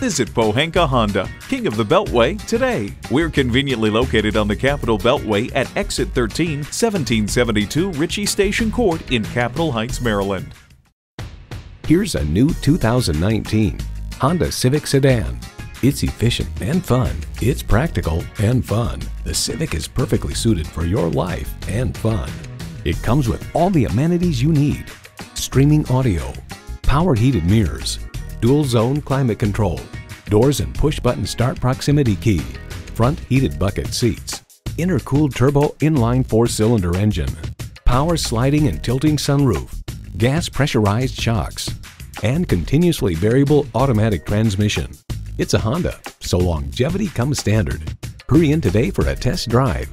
Visit Pohanka Honda, King of the Beltway, today. We're conveniently located on the Capitol Beltway at Exit 13, 1772 Ritchie Station Court in Capitol Heights, Maryland. Here's a new 2019 Honda Civic Sedan. It's efficient and fun. It's practical and fun. The Civic is perfectly suited for your life and fun. It comes with all the amenities you need. Streaming audio, power heated mirrors, dual zone climate control, doors and push button start proximity key, front heated bucket seats, intercooled turbo inline four cylinder engine, power sliding and tilting sunroof, gas pressurized shocks, and continuously variable automatic transmission. It's a Honda, so longevity comes standard. Hurry in today for a test drive.